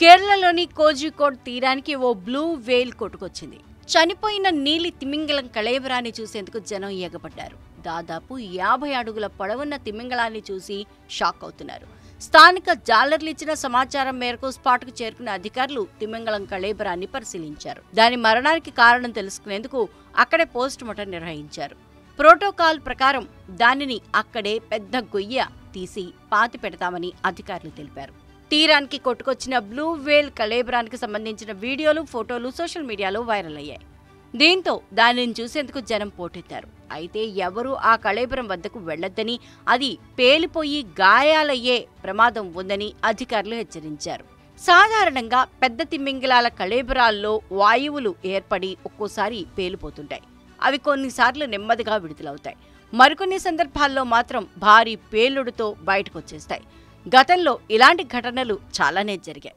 కేరళలోని కోజికోడ్ తీరానికి ఓ బ్లూ వేల్ కొట్టుకొచ్చింది. చనిపోయిన నీలి తిమింగలం కళేబరాన్ని చూసేందుకు జనం ఎగబడ్డారు దాదాపు యాభై అడుగుల పొడవున్న తిమింగళాన్ని చూసి షాక్ అవుతున్నారు. స్థానిక జాలర్లు ఇచ్చిన సమాచారం మేరకు స్పాట్కు చేరుకున్న అధికారులు తిమింగళం కళేబరాన్ని పరిశీలించారు. దాని మరణానికి కారణం తెలుసుకునేందుకు అక్కడే పోస్టుమార్టం నిర్వహించారు. ప్రోటోకాల్ ప్రకారం దానిని అక్కడే పెద్ద గొయ్య తీసి పాతి పెడతామని అధికారులు తెలిపారు. తీరానికి కొట్టుకొచ్చిన బ్లూ వేల్ కళేబరానికి సంబంధించిన వీడియోలు ఫోటోలు సోషల్ మీడియాలో వైరల్ అయ్యాయి. దీంతో దానిని చూసేందుకు జనం పోటెత్తారు. అయితే ఎవరూ ఆ కళేబరం వద్దకు వెళ్ళొద్దని అది పేలిపోయి గాయాలయ్యే ప్రమాదం ఉందని అధికారులు హెచ్చరించారు. సాధారణంగా పెద్ద తిమ్మింగిలాల కళేబరాల్లో వాయువులు ఏర్పడి ఒక్కోసారి పేలిపోతుంటాయి. అవి కొన్నిసార్లు నెమ్మదిగా విడుదలవుతాయి. మరికొన్ని సందర్భాల్లో మాత్రం భారీ పేలుడుతో బయటకొచ్చేస్తాయి. గతంలో ఇలాంటి ఘటనలు చాలానే జరిగాయి.